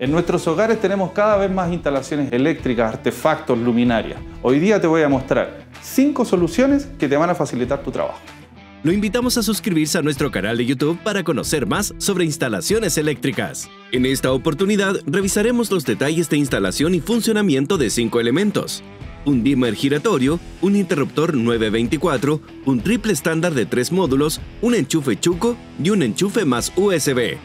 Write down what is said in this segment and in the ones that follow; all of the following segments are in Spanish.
En nuestros hogares tenemos cada vez más instalaciones eléctricas, artefactos, luminarias. Hoy día te voy a mostrar 5 soluciones que te van a facilitar tu trabajo. Lo invitamos a suscribirse a nuestro canal de YouTube para conocer más sobre instalaciones eléctricas. En esta oportunidad revisaremos los detalles de instalación y funcionamiento de 5 elementos. Un dimmer giratorio, un interruptor 924, un triple estándar de 3 módulos, un enchufe chuco y un enchufe más USB.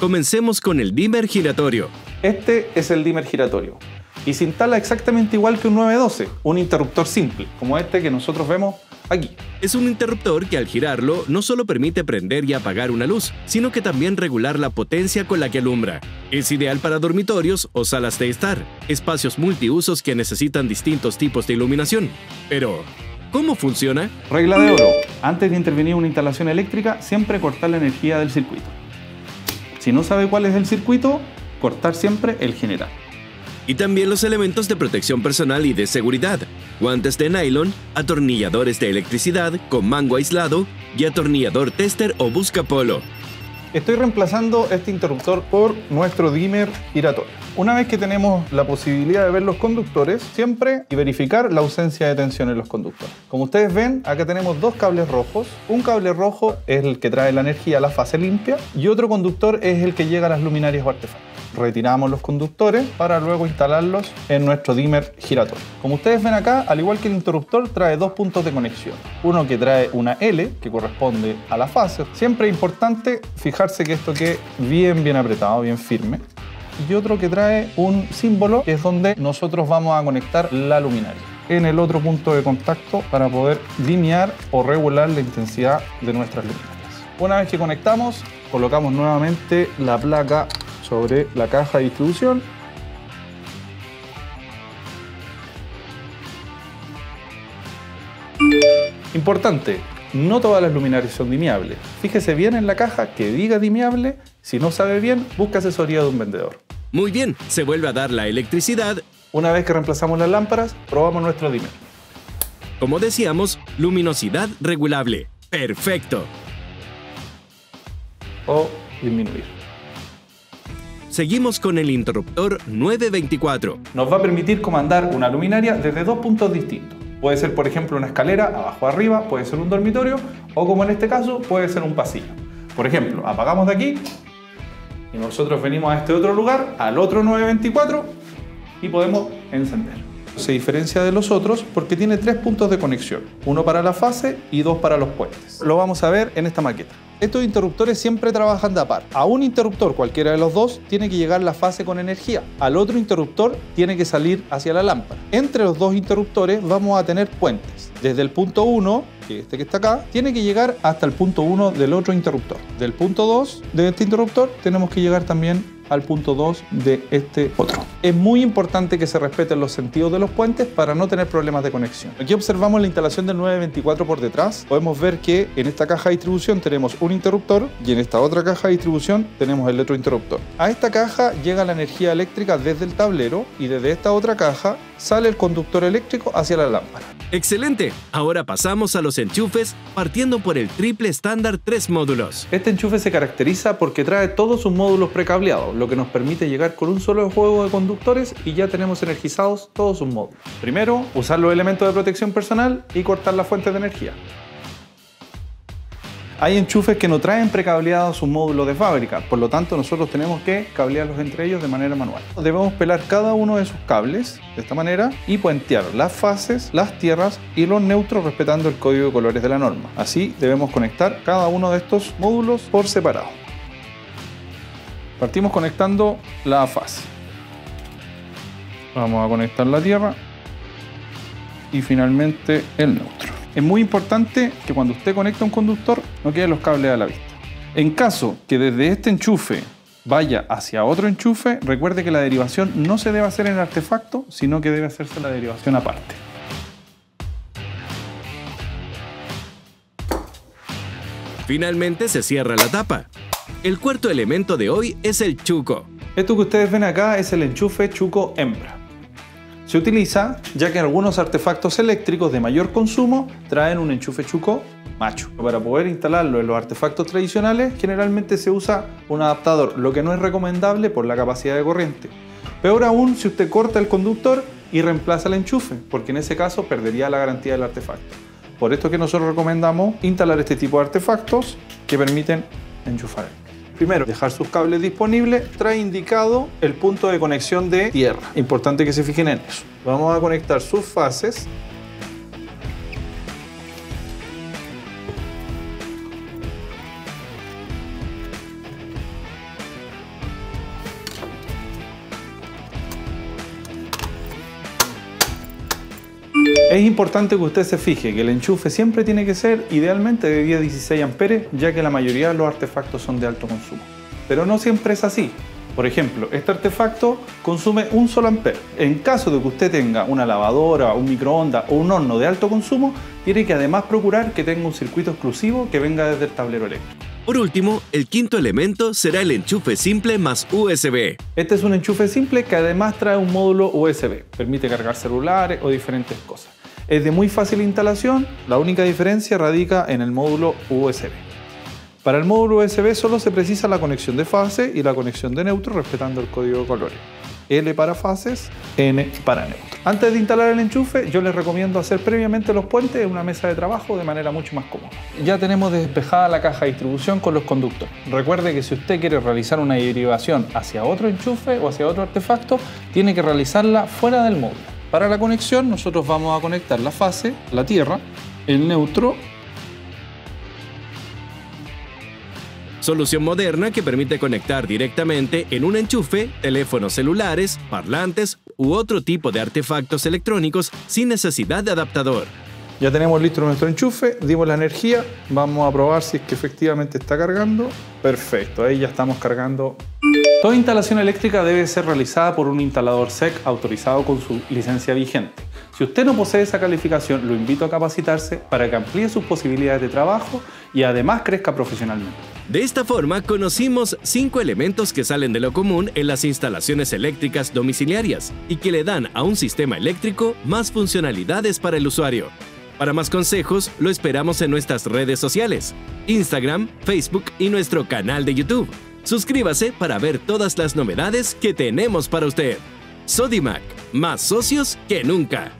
Comencemos con el dimmer giratorio. Este es el dimmer giratorio y se instala exactamente igual que un 912, un interruptor simple, como este que nosotros vemos aquí. Es un interruptor que al girarlo no solo permite prender y apagar una luz, sino que también regular la potencia con la que alumbra. Es ideal para dormitorios o salas de estar, espacios multiusos que necesitan distintos tipos de iluminación. Pero, ¿cómo funciona? Regla de oro. Antes de intervenir una instalación eléctrica, siempre cortar la energía del circuito. Si no sabe cuál es el circuito, cortar siempre el general. Y también los elementos de protección personal y de seguridad, guantes de nylon, atornilladores de electricidad con mango aislado y atornillador tester o buscapolo. Estoy reemplazando este interruptor por nuestro dimmer giratorio. Una vez que tenemos la posibilidad de ver los conductores, siempre y verificar la ausencia de tensión en los conductores. Como ustedes ven, acá tenemos dos cables rojos. Un cable rojo es el que trae la energía a la fase limpia y otro conductor es el que llega a las luminarias o artefactos retiramos los conductores para luego instalarlos en nuestro dimmer giratorio. Como ustedes ven acá, al igual que el interruptor, trae dos puntos de conexión. Uno que trae una L, que corresponde a la fase. Siempre es importante que esto quede bien, bien apretado, bien firme. Y otro que trae un símbolo, que es donde nosotros vamos a conectar la luminaria en el otro punto de contacto para poder linear o regular la intensidad de nuestras luminarias. Una vez que conectamos, colocamos nuevamente la placa sobre la caja de distribución. Importante, no todas las luminarias son dimiables. Fíjese bien en la caja que diga dimiable. Si no sabe bien, busca asesoría de un vendedor. Muy bien, se vuelve a dar la electricidad. Una vez que reemplazamos las lámparas, probamos nuestro dimmer. Como decíamos, luminosidad regulable. Perfecto. O disminuir. Seguimos con el interruptor 924. Nos va a permitir comandar una luminaria desde dos puntos distintos. Puede ser, por ejemplo, una escalera abajo arriba, puede ser un dormitorio o como en este caso, puede ser un pasillo. Por ejemplo, apagamos de aquí y nosotros venimos a este otro lugar, al otro 924 y podemos encender. Se diferencia de los otros porque tiene tres puntos de conexión, uno para la fase y dos para los puentes. Lo vamos a ver en esta maqueta. Estos interruptores siempre trabajan de par. A un interruptor, cualquiera de los dos, tiene que llegar la fase con energía. Al otro interruptor tiene que salir hacia la lámpara. Entre los dos interruptores vamos a tener puentes. Desde el punto 1, que este que está acá, tiene que llegar hasta el punto 1 del otro interruptor. Del punto 2 de este interruptor tenemos que llegar también al punto 2 de este otro. Es muy importante que se respeten los sentidos de los puentes para no tener problemas de conexión. Aquí observamos la instalación del 924 por detrás. Podemos ver que en esta caja de distribución tenemos un interruptor y en esta otra caja de distribución tenemos el otro interruptor. A esta caja llega la energía eléctrica desde el tablero y desde esta otra caja sale el conductor eléctrico hacia la lámpara. ¡Excelente! Ahora pasamos a los enchufes partiendo por el triple estándar 3 módulos. Este enchufe se caracteriza porque trae todos sus módulos precableados, lo que nos permite llegar con un solo juego de conductores y ya tenemos energizados todos sus módulos. Primero, usar los elementos de protección personal y cortar la fuente de energía. Hay enchufes que no traen precableados sus módulos de fábrica, por lo tanto nosotros tenemos que cablearlos entre ellos de manera manual. Debemos pelar cada uno de sus cables de esta manera y puentear las fases, las tierras y los neutros respetando el código de colores de la norma. Así debemos conectar cada uno de estos módulos por separado. Partimos conectando la fase. Vamos a conectar la tierra y finalmente el neutro. Es muy importante que cuando usted conecta un conductor no queden los cables a la vista. En caso que desde este enchufe vaya hacia otro enchufe, recuerde que la derivación no se debe hacer en el artefacto, sino que debe hacerse la derivación aparte. Finalmente se cierra la tapa. El cuarto elemento de hoy es el chuco. Esto que ustedes ven acá es el enchufe chuco hembra. Se utiliza ya que algunos artefactos eléctricos de mayor consumo traen un enchufe chuco macho. Para poder instalarlo en los artefactos tradicionales generalmente se usa un adaptador, lo que no es recomendable por la capacidad de corriente. Peor aún si usted corta el conductor y reemplaza el enchufe, porque en ese caso perdería la garantía del artefacto. Por esto que nosotros recomendamos instalar este tipo de artefactos que permiten enchufar. Primero, dejar sus cables disponibles. Trae indicado el punto de conexión de tierra. Importante que se fijen en eso. Vamos a conectar sus fases. Es importante que usted se fije que el enchufe siempre tiene que ser idealmente de 10 16 amperes, ya que la mayoría de los artefactos son de alto consumo. Pero no siempre es así. Por ejemplo, este artefacto consume un solo ampere. En caso de que usted tenga una lavadora, un microondas o un horno de alto consumo, tiene que además procurar que tenga un circuito exclusivo que venga desde el tablero eléctrico. Por último, el quinto elemento será el enchufe simple más USB. Este es un enchufe simple que además trae un módulo USB. Permite cargar celulares o diferentes cosas. Es de muy fácil instalación, la única diferencia radica en el módulo USB. Para el módulo USB solo se precisa la conexión de fase y la conexión de neutro respetando el código de colores. L para fases, N para neutro. Antes de instalar el enchufe, yo les recomiendo hacer previamente los puentes en una mesa de trabajo de manera mucho más cómoda. Ya tenemos despejada la caja de distribución con los conductores. Recuerde que si usted quiere realizar una derivación hacia otro enchufe o hacia otro artefacto, tiene que realizarla fuera del módulo. Para la conexión nosotros vamos a conectar la fase, la tierra, el neutro. Solución moderna que permite conectar directamente en un enchufe teléfonos celulares, parlantes u otro tipo de artefactos electrónicos sin necesidad de adaptador. Ya tenemos listo nuestro enchufe, dimos la energía, vamos a probar si es que efectivamente está cargando. Perfecto, ahí ya estamos cargando. Toda instalación eléctrica debe ser realizada por un instalador SEC autorizado con su licencia vigente. Si usted no posee esa calificación, lo invito a capacitarse para que amplíe sus posibilidades de trabajo y además crezca profesionalmente. De esta forma, conocimos cinco elementos que salen de lo común en las instalaciones eléctricas domiciliarias y que le dan a un sistema eléctrico más funcionalidades para el usuario. Para más consejos, lo esperamos en nuestras redes sociales, Instagram, Facebook y nuestro canal de YouTube. Suscríbase para ver todas las novedades que tenemos para usted. Sodimac, más socios que nunca.